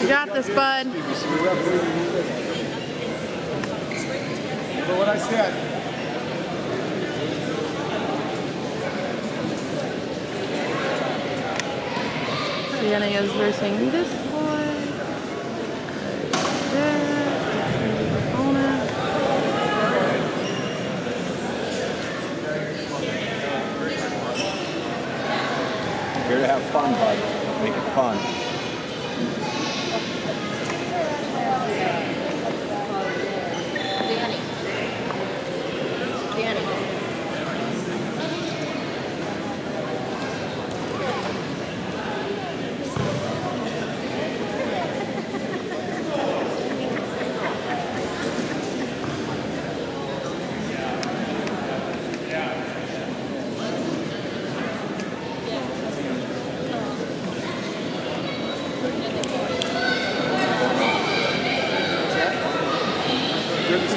You got this, bud. For what I said. Sienna is versing this boy. Here to have fun, bud. Make it fun.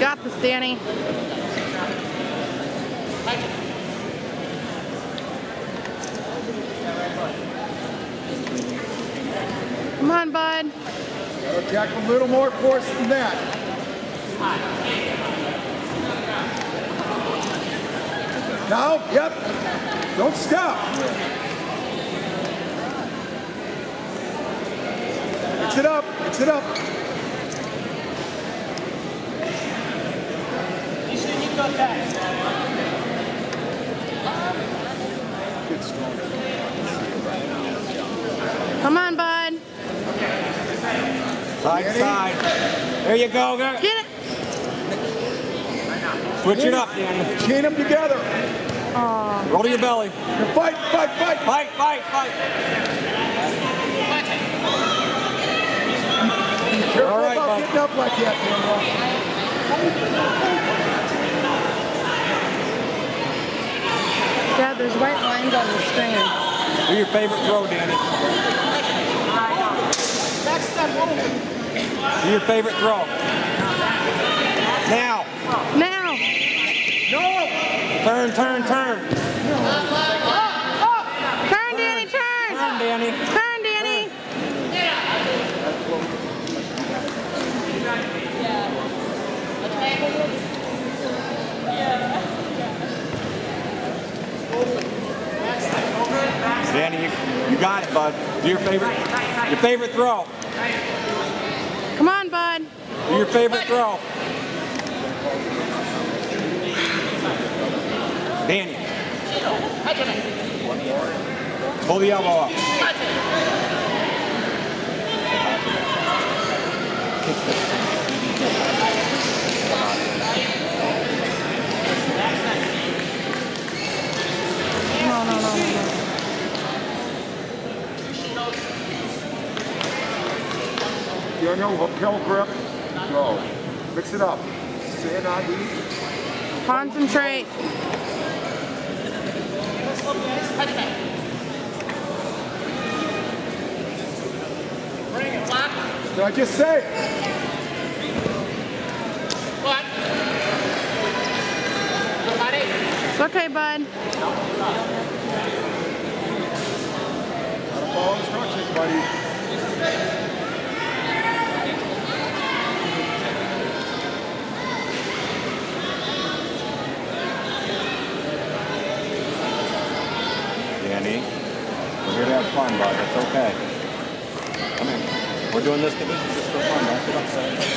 Got this, Danny. Come on, bud. Gotta attack a little more force than that. Now, yep. Don't stop. Mix it up. Mix it up. Get stronger. Come on, bud. Side to side. There you go. There. Get it. Switch it up, Danny. Chain them together. Oh, Roll to your belly. Now fight, fight, fight. Fight, fight, fight. Careful All right, about bud. getting up like that, Daniel. Dad, there's white lines on the screen. Do your favorite throw, Danny. Do your favorite throw. Now. Now. No. Turn, turn, turn. Turn, Danny, turn. Turn, Danny. Turn, Danny. Danny, you, you got it, bud. Do your favorite, your favorite throw. Come on, bud. Do your favorite throw. Danny. Pull the elbow up. No, Daniel, lapel grip. Go. Mix it up. Stand on these. Concentrate. Did I just say? It's okay, bud. Gotta follow instructions, buddy. Danny, we're here to have fun, bud. That's okay. Come in. We're doing this division just for fun. Don't get upset.